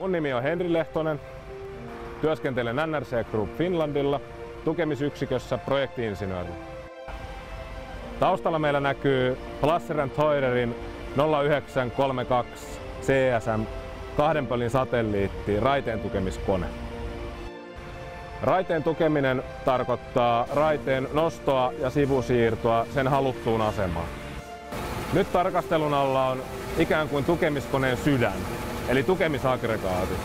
Mun nimi on Henri Lehtonen. Työskentelen NRC Group Finlandilla tukemisyksikössä projektiinsinöörinä. Taustalla meillä näkyy Plasser Toilerin 0932 CSM kahden pölin satelliitti raiteen tukemiskone. Raiteen tukeminen tarkoittaa raiteen nostoa ja sivusiirtoa sen haluttuun asemaan. Nyt tarkastelun alla on ikään kuin tukemiskoneen sydän, eli tukemisaggregaatit.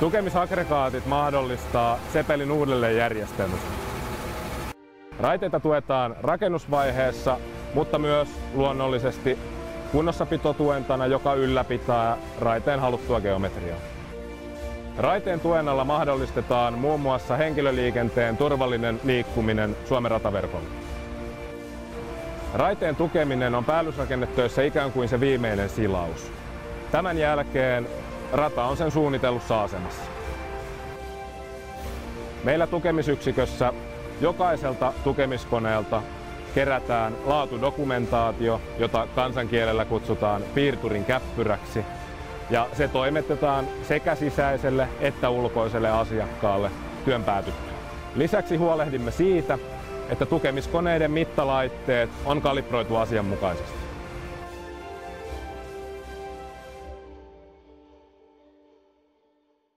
Tukemisaggregaatit mahdollistaa sepelin uudelleenjärjestelmistä. Raiteita tuetaan rakennusvaiheessa, mutta myös luonnollisesti kunnossapitotuentana, joka ylläpitää raiteen haluttua geometriaa. Raiteen tuen alla mahdollistetaan muun muassa henkilöliikenteen turvallinen liikkuminen Suomen rataverkolla. Raiteen tukeminen on päällysrakennetöissä ikään kuin se viimeinen silaus. Tämän jälkeen rata on sen suunnitellussa asemassa. Meillä tukemisyksikössä jokaiselta tukemiskoneelta kerätään laatudokumentaatio, jota kansankielellä kutsutaan piirturin käppyräksi. Ja se toimitetaan sekä sisäiselle että ulkoiselle asiakkaalle työn päätyttyä. Lisäksi huolehdimme siitä, että tukemiskoneiden mittalaitteet on kalibroitu asianmukaisesti.